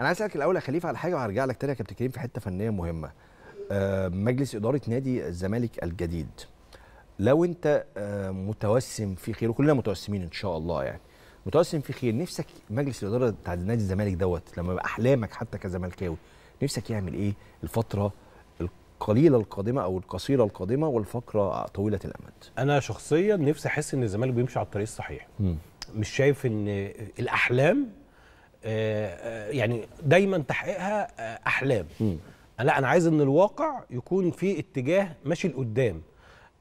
أنا عايز اسالك الأول يا خليفه على حاجة وهرجع لك تاني يا كابتن كريم في حتة فنيه مهمه. آه، مجلس اداره نادي الزمالك الجديد. لو انت آه، متوسم في خير وكلنا متوسمين ان شاء الله يعني متوسم في خير نفسك مجلس الاداره بتاع نادي الزمالك دوت لما يبقى احلامك حتى كزملكاوي نفسك يعمل إيه الفترة القليله القادمه أو القصيره القادمه والفترة طويله الامد؟ أنا شخصيا نفسي احس ان الزمالك بيمشي على الطريق الصحيح. مش شايف ان الاحلام يعني دايما تحقيقها آه، أحلام. لا أنا عايز إن الواقع يكون في اتجاه ماشي لقدام.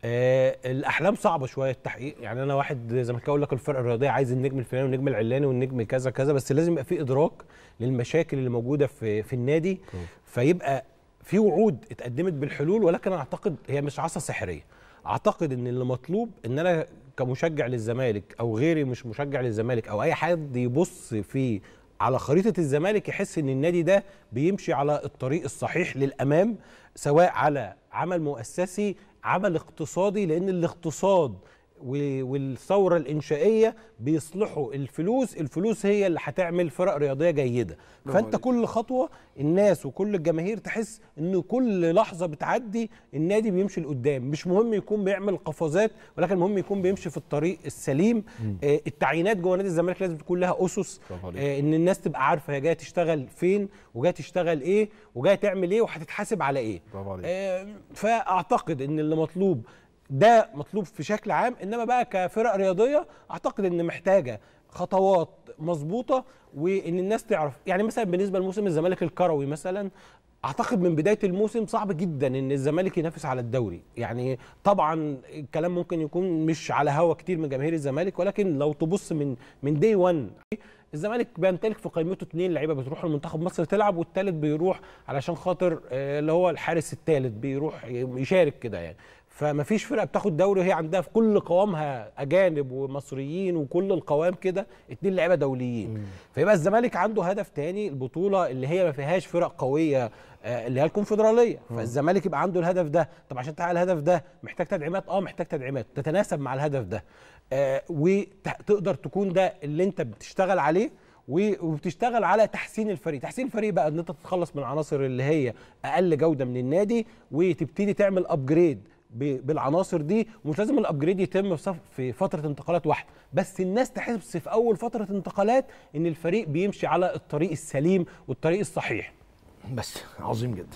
آه الأحلام صعبة شوية التحقيق. يعني أنا واحد زي ما أقول لك الفرقه الرياضية عايز النجم الفلاني والنجم العلاني والنجم كذا كذا بس لازم يبقى في إدراك للمشاكل اللي موجودة في في النادي. فيبقى في وعود اتقدمت بالحلول ولكن أعتقد هي مش عصا سحرية. أعتقد إن اللي مطلوب إن أنا كمشجع للزمالك أو غيري مش مشجع للزمالك أو أي حد يبص في على خريطة الزمالك يحس إن النادي ده بيمشي على الطريق الصحيح للأمام سواء على عمل مؤسسي عمل اقتصادي لأن الاقتصاد والثورة الإنشائية بيصلحوا الفلوس الفلوس هي اللي هتعمل فرق رياضية جيدة. فأنت كل خطوة الناس وكل الجماهير تحس إن كل لحظة بتعدي النادي بيمشي لقدام. مش مهم يكون بيعمل قفزات ولكن المهم يكون بيمشي في الطريق السليم. آه التعيينات جوه نادي الزمالك لازم تكون لها أسس. آه إن الناس تبقى عارفة هي جاية تشتغل فين وجاية تشتغل إيه وجاية تعمل إيه وهتتحاسب على إيه. آه، فأعتقد إن اللي مطلوب ده مطلوب في شكل عام إنما بقى كفرق رياضية أعتقد إن محتاجة خطوات مظبوطة وإن الناس تعرف. يعني مثلا بالنسبة لموسم الزمالك الكروي مثلا أعتقد من بداية الموسم صعب جدا إن الزمالك ينافس على الدوري. يعني طبعا الكلام ممكن يكون مش على هوا كتير من جماهير الزمالك ولكن لو تبص من من دي 1 الزمالك بيمتلك في قائمته اثنين لعيبة بتروح لمنتخب مصر تلعب والثالث بيروح علشان خاطر آه، اللي هو الحارس الثالث بيروح يشارك كده يعني. فما فيش فرقة بتاخد دوري وهي عندها في كل قوامها أجانب ومصريين وكل القوام كده اتنين لعيبة دوليين. فيبقى الزمالك عنده هدف تاني البطولة اللي هي ما فيهاش فرق قوية آه، اللي هي الكونفدرالية. فالزمالك يبقى عنده الهدف ده. طب عشان تحقق الهدف ده محتاج تدعيمات؟ آه محتاج تدعيمات. تتناسب مع الهدف ده. آه، وتقدر تكون ده اللي انت بتشتغل عليه وبتشتغل على تحسين الفريق. تحسين الفريق بقى إن أنت تتخلص من العناصر اللي هي أقل جودة من النادي وتبتدي تعمل upgrade بالعناصر دي ومش لازم ال upgrade يتم في في فترة انتقالات واحدة. بس الناس تحس في أول فترة انتقالات إن الفريق بيمشي على الطريق السليم والطريق الصحيح. بس عظيم جدا.